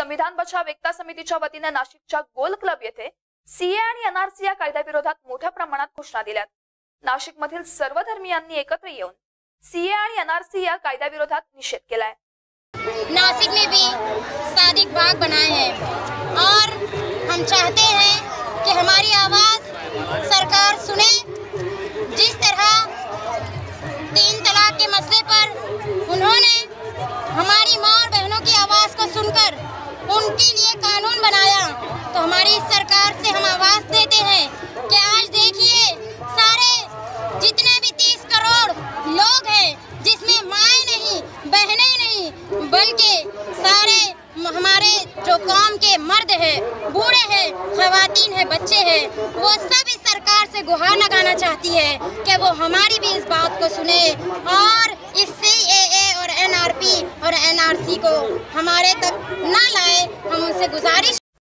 संविधान बचाव एकता समितीच्या वतीने नाशिकच्या गोल क्लब येथे सीए एनआरसी या कायद्याविरोधात मोठ्या प्रमाणात घोषणा दिल्यात नाशिक मधील सर्व धर्मियांनी एकत्र सीए आणि एनआरसी या कायद्याविरोधात निषेध केलाय नासिक में भी सादिक बाग बनाए हैं और हम चाहते हैं कि हमारी आवाज़ सरकार सुने। जिस तरह तीन तलाक के मसले पर उन्होंने हमारी माँ और बहनों की आवाज़ को सुनकर उनके लिए कानून बनाया। तो हमारी सरकार से हम आवाज़ देते हैं कि आज देखिए, सारे जितने भी तीस करोड़ लोग हैं, जिसमें माए नहीं, बहनें नहीं, बल्कि सारे हमारे जो काम के मर्द हैं, बूढ़े हैं, खवातीन हैं, बच्चे हैं, वो सब इस सरकार से गुहार लगाना चाहती है कि वो हमारी भी इस बात को सुने और इस सी और एनआरपी और एनआरसी को हमारे तक ना लाए। उनसे गुजारिश